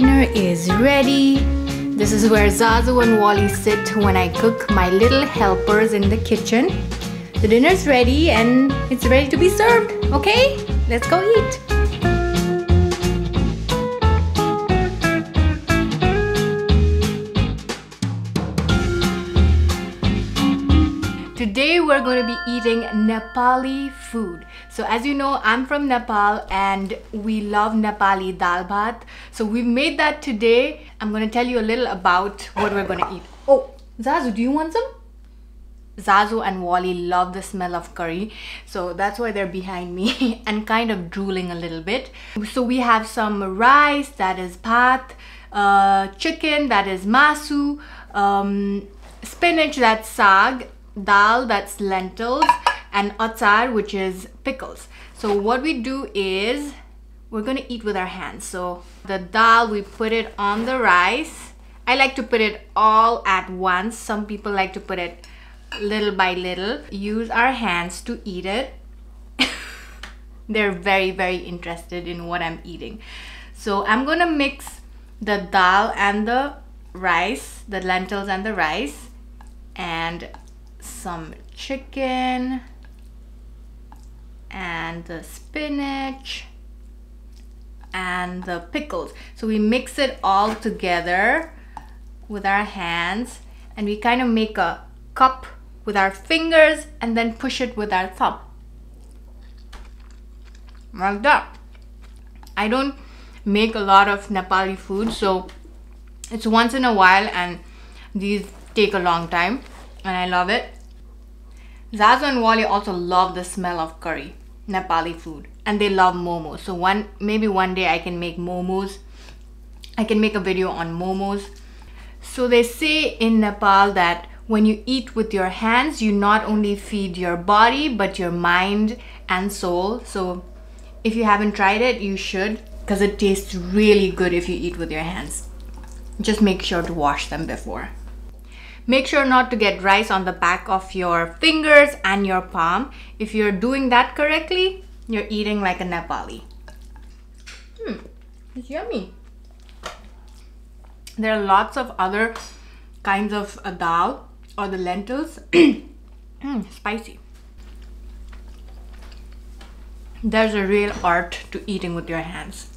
dinner is ready. This is where Zazu and Walle sit when I cook my little helpers in the kitchen. The dinner's ready and it's ready to be served. Okay, let's go eat. Today we're going to be eating Nepali food. So as you know, I'm from Nepal and we love Nepali dal bhat. So we've made that today. I'm going to tell you a little about what we're going to eat. Oh, Zazu, do you want some? Zazu and Walle love the smell of curry. So that's why they're behind me and kind of drooling a little bit. So we have some rice, that is bhat, uh, chicken, that is masu, um, spinach, that's sag, dal that's lentils and achar which is pickles. So what we do is we're gonna eat with our hands. So the dal we put it on the rice. I like to put it all at once. Some people like to put it little by little. Use our hands to eat it. They're very very interested in what i'm eating. So i'm gonna mix the dal and the rice the lentils and the rice and some chicken and the spinach and the pickles. So we mix it all together with our hands and we kind of make a cup with our fingers and then push it with our thumb. Like that. I don't make a lot of Nepali food so it's once in a while and these take a long time and I love it. Zazu and Walle also love the smell of curry, Nepali food, and they love momos. So one maybe one day I can make momos. I can make a video on momos. So they say in Nepal that when you eat with your hands, you not only feed your body but your mind and soul. So if you haven't tried it, you should because it tastes really good if you eat with your hands. Just make sure to wash them before. Make sure not to get rice on the back of your fingers and your palm. If you're doing that correctly, you're eating like a Nepali. Hmm, it's yummy. There are lots of other kinds of dal or the lentils. mm, spicy. There's a real art to eating with your hands.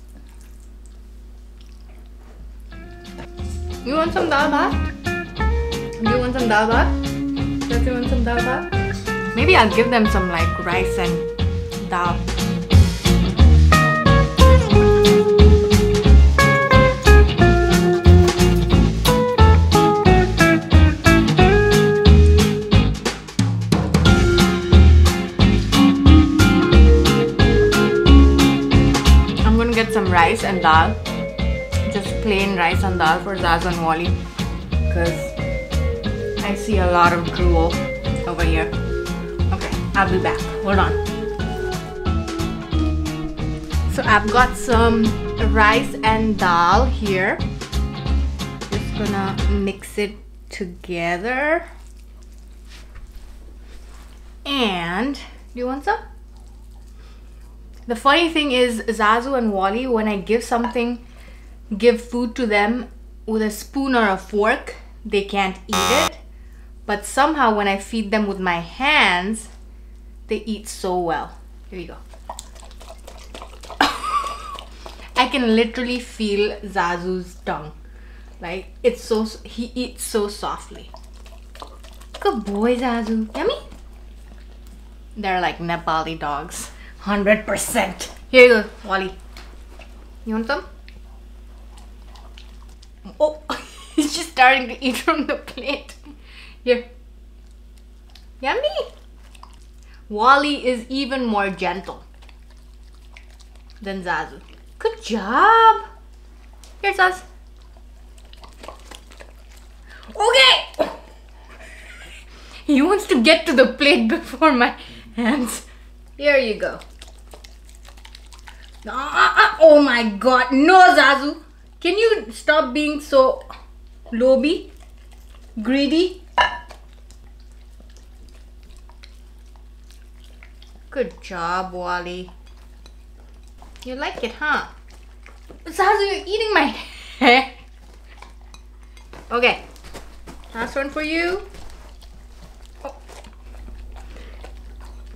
You want some dal? You want some dal bhat? Does you want some dal? Maybe I'll give them some like rice and dal. I'm gonna get some rice and dal. Just plain rice and dal for Zaz and Walle because I see a lot of drool over here. Okay, I'll be back. Hold on. So I've got some rice and dal here. Just gonna mix it together. And, do you want some? The funny thing is, Zazu and Walle, when I give something, give food to them with a spoon or a fork, they can't eat it but somehow when I feed them with my hands, they eat so well. Here you go. I can literally feel Zazu's tongue. Like it's so, he eats so softly. Good boy, Zazu. Yummy? They're like Nepali dogs. 100%. Here you go, Walle. You want some? Oh, he's just starting to eat from the plate. Here. Yummy. Walle is even more gentle than Zazu. Good job. Here's us. Okay. He wants to get to the plate before my hands. Here you go. Ah, oh my god. No, Zazu. Can you stop being so loby? Greedy? Good job, Walle. You like it, huh? Zazu, you're eating my okay. Last one for you. Oh.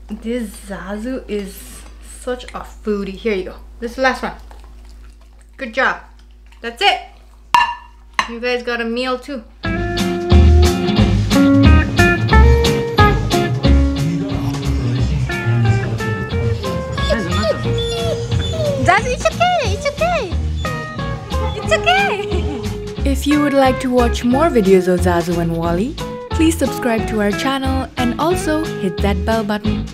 This Zazu is such a foodie. Here you go. This is the last one. Good job. That's it. You guys got a meal too. Like to watch more videos of Zazu and Walle, please subscribe to our channel and also hit that bell button.